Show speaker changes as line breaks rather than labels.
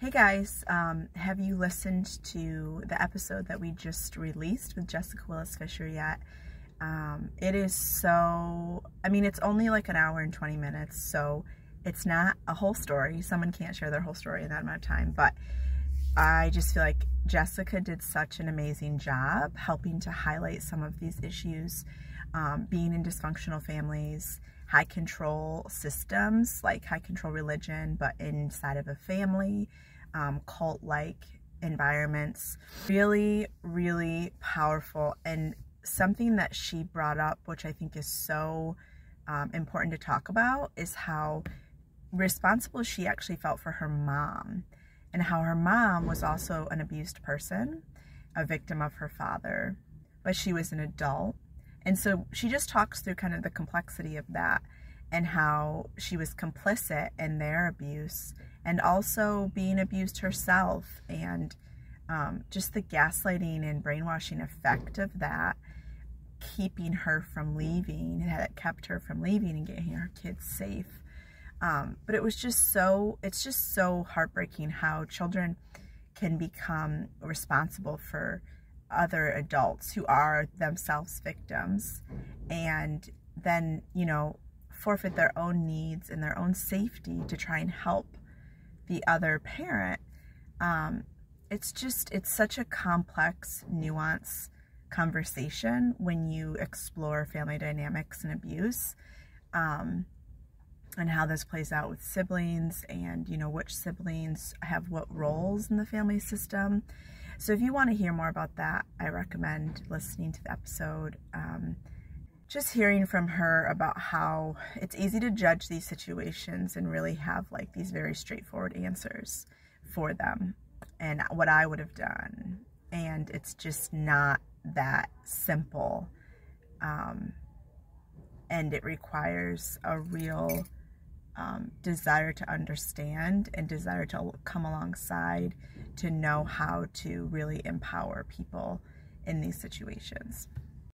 Hey guys, um, have you listened to the episode that we just released with Jessica Willis Fisher yet? Um, it is so, I mean, it's only like an hour and 20 minutes, so it's not a whole story. Someone can't share their whole story in that amount of time, but I just feel like Jessica did such an amazing job helping to highlight some of these issues, um, being in dysfunctional families, high control systems, like high control religion, but inside of a family, um, cult like environments. Really, really powerful. And something that she brought up, which I think is so um, important to talk about, is how responsible she actually felt for her mom and how her mom was also an abused person, a victim of her father, but she was an adult. And so she just talks through kind of the complexity of that and how she was complicit in their abuse and also being abused herself and um, just the gaslighting and brainwashing effect of that keeping her from leaving and had kept her from leaving and getting her kids safe. Um, but it was just so, it's just so heartbreaking how children can become responsible for other adults who are themselves victims and then, you know, forfeit their own needs and their own safety to try and help the other parent. Um, it's just, it's such a complex, nuance conversation when you explore family dynamics and abuse. Um, and how this plays out with siblings and, you know, which siblings have what roles in the family system. So if you want to hear more about that, I recommend listening to the episode. Um, just hearing from her about how it's easy to judge these situations and really have like these very straightforward answers for them and what I would have done. And it's just not that simple. Um, and it requires a real um, desire to understand and desire to come alongside to know how to really empower people in these situations.